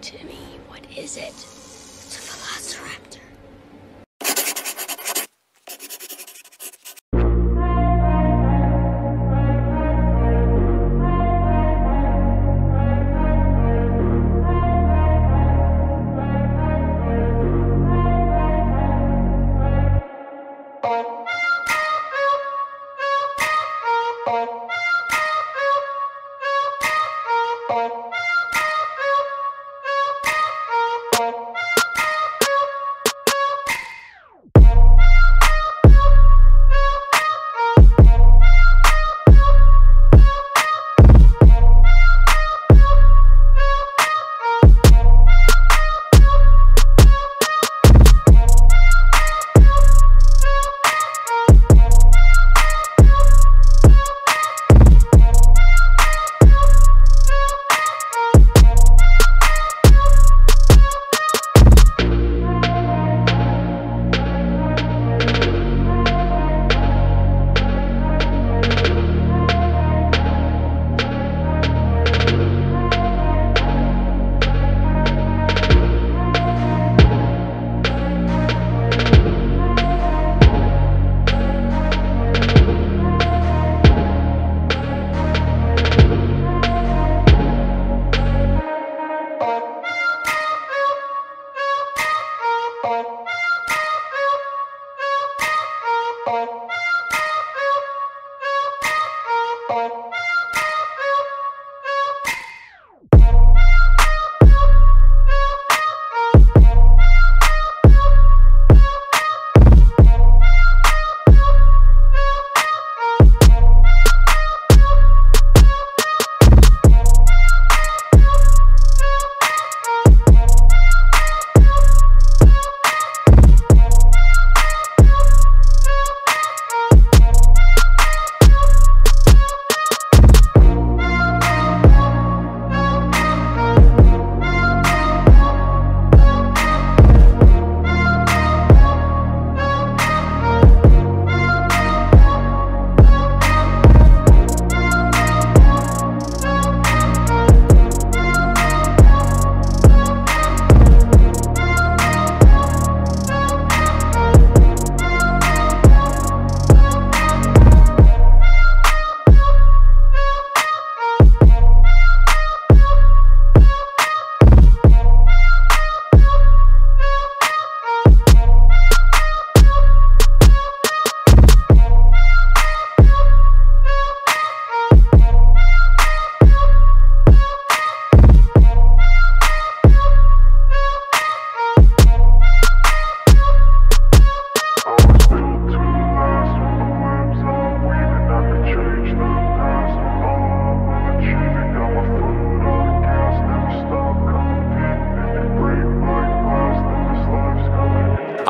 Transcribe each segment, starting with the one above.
Timmy, what is it? It's a velociraptor. I Oh.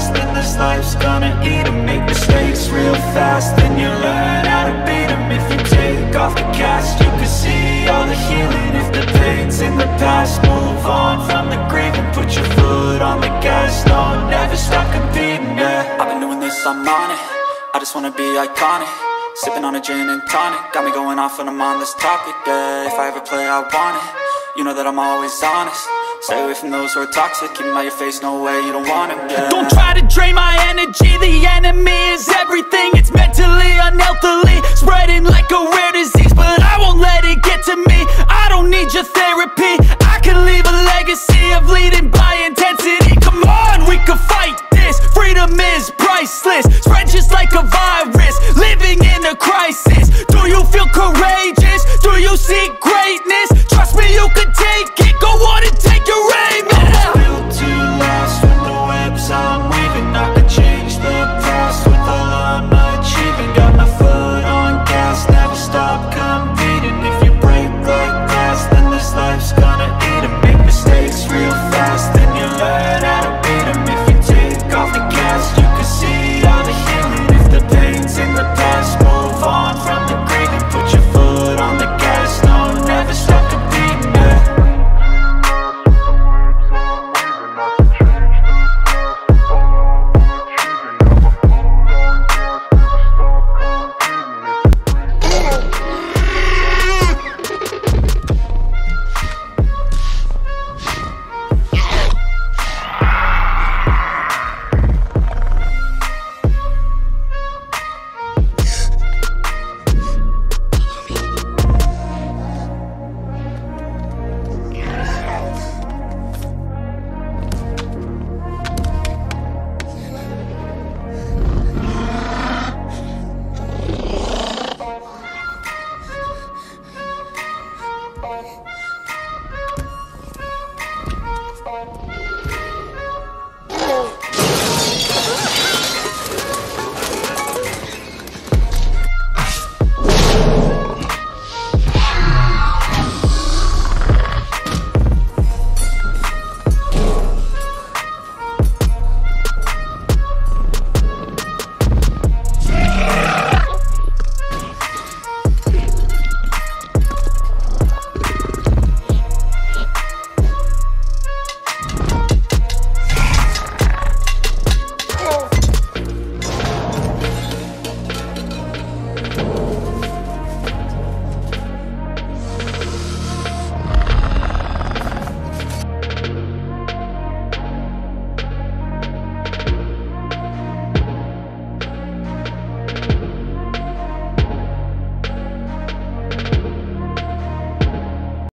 glass, then this life's gonna eat eat 'em. Make mistakes real fast, then you learn how to beat 'em. If you take off the cast, you can see all the healing. If the pain's in the past, move on from the grave And put your foot on the gas, no, never stop competing, yeah. I've been doing this, I'm on it. I just wanna be iconic. Sipping on a gin and tonic. Got me going off when I'm on this topic, yeah. If I ever play, I want it. You know that I'm always honest Stay away from those who are toxic Keep 'em out your face, no way, you don't want it, yeah Don't try to drain my energy The enemy is everything. It's mentally, unhealthily Spreading like a rare disease